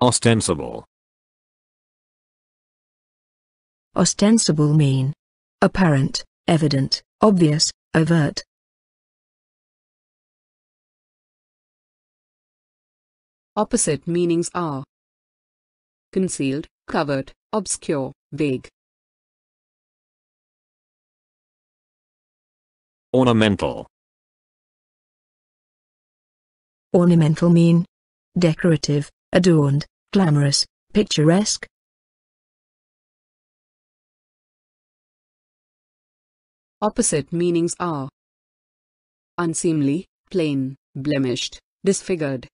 Ostensible. Ostensible mean. Apparent, evident, obvious, overt. Opposite meanings are concealed, covered, obscure, vague. Ornamental. Ornamental mean. Decorative, adorned, glamorous, picturesque. Opposite meanings are unseemly, plain, blemished, disfigured.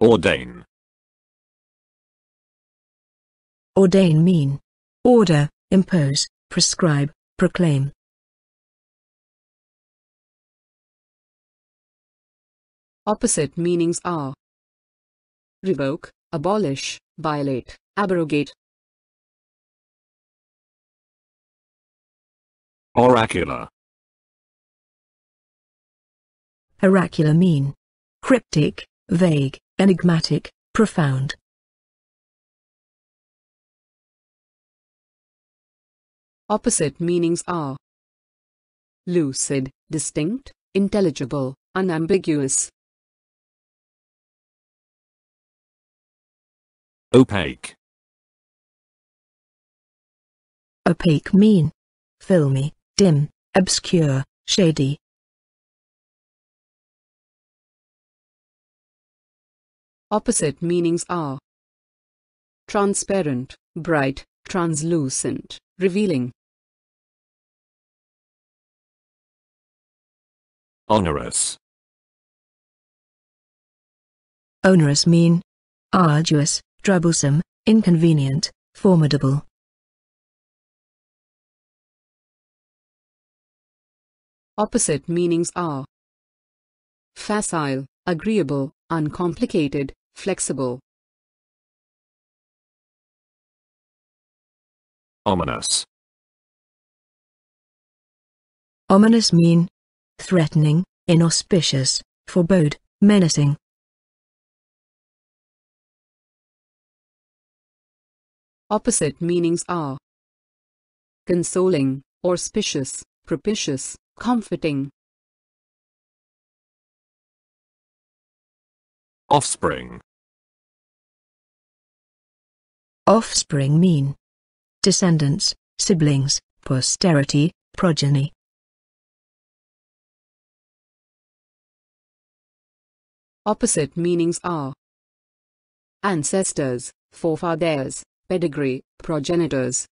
Ordain. Ordain mean. Order, impose, prescribe, proclaim. Opposite meanings are revoke, abolish, violate, abrogate. Oracular. Oracular mean. Cryptic, vague, enigmatic, profound. Opposite meanings are lucid, distinct, intelligible, unambiguous. Opaque. Opaque mean. Filmy, dim, obscure, shady. Opposite meanings are transparent, bright, translucent, revealing. Onerous. Onerous mean. Arduous, troublesome, inconvenient, formidable. Opposite meanings are facile, agreeable, uncomplicated, flexible. Ominous. Ominous mean. Threatening, inauspicious, forebode, menacing. Opposite meanings are consoling, auspicious, propitious, comforting. Offspring. Offspring mean. Descendants, siblings, posterity, progeny. Opposite meanings are ancestors, forefathers, pedigree, progenitors.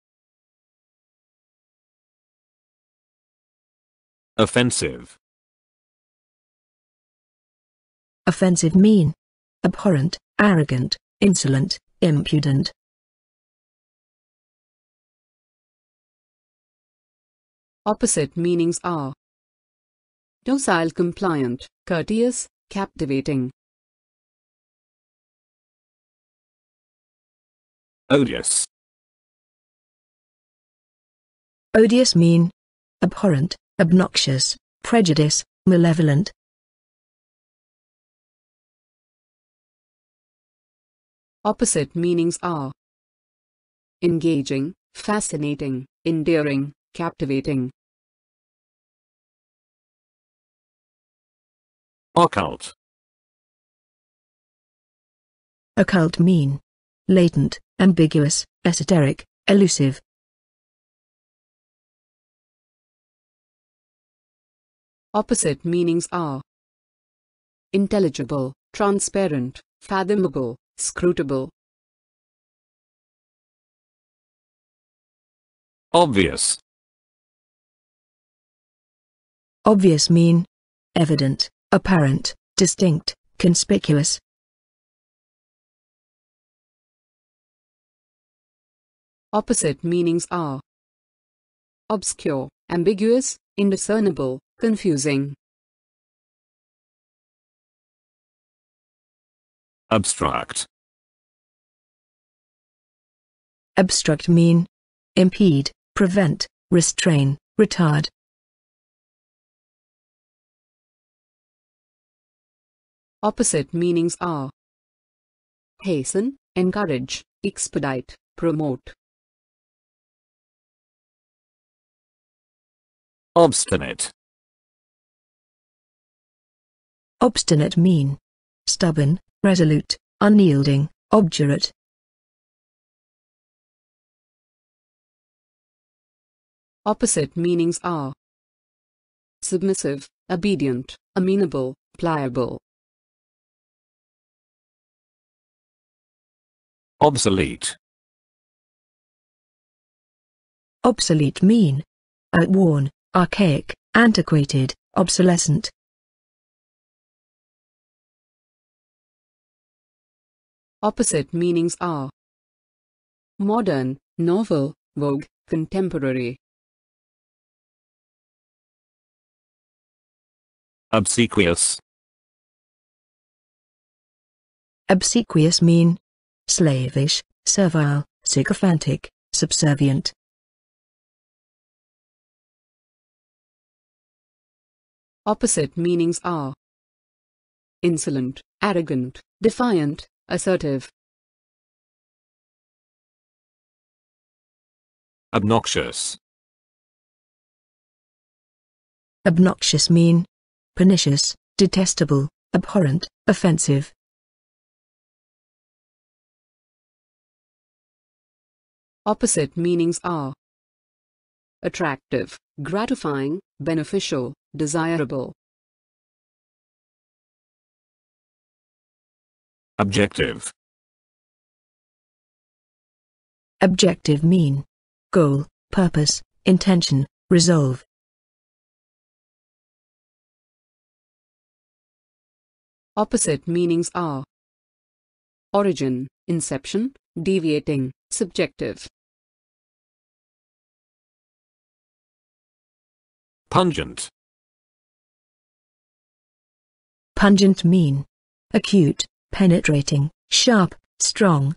Offensive. Offensive mean. Abhorrent, arrogant, insolent, impudent. Opposite meanings are docile, compliant, courteous, captivating. Odious. Odious mean. Abhorrent, obnoxious, prejudice, malevolent. Opposite meanings are engaging, fascinating, endearing, captivating. Occult. Occult mean. Latent, ambiguous, esoteric, elusive. Opposite meanings are intelligible, transparent, fathomable, scrutable. Obvious. Obvious mean. Evident, apparent, distinct, conspicuous. Opposite meanings are obscure, ambiguous, indiscernible, confusing. Abstract. Obstruct mean. Impede, prevent, restrain, retard. Opposite meanings are hasten, encourage, expedite, promote. Obstinate. Obstinate mean. Stubborn, resolute, unyielding, obdurate. Opposite meanings are submissive, obedient, amenable, pliable. Obsolete. Obsolete mean. Outworn, archaic, antiquated, obsolescent. Opposite meanings are modern, novel, vogue, contemporary. Obsequious. Obsequious mean. Slavish, servile, sycophantic, subservient. Opposite meanings are insolent, arrogant, defiant, assertive. Obnoxious. Obnoxious mean. Pernicious, detestable, abhorrent, offensive. Opposite meanings are attractive, gratifying, beneficial, desirable. Objective. Objective mean. Goal, purpose, intention, resolve. Opposite meanings are origin, inception, deviating, subjective. Pungent. Pungent mean. Acute, penetrating, sharp, strong.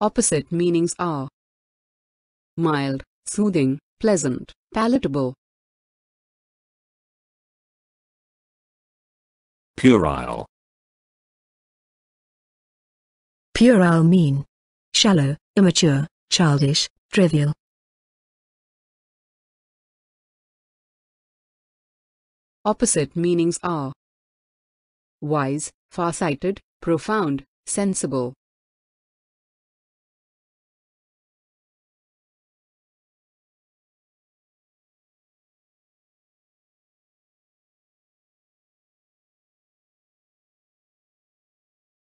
Opposite meanings are mild, soothing, pleasant, palatable. Puerile. Puerile mean. Shallow, immature, childish, trivial. Opposite meanings are wise, far-sighted, profound, sensible.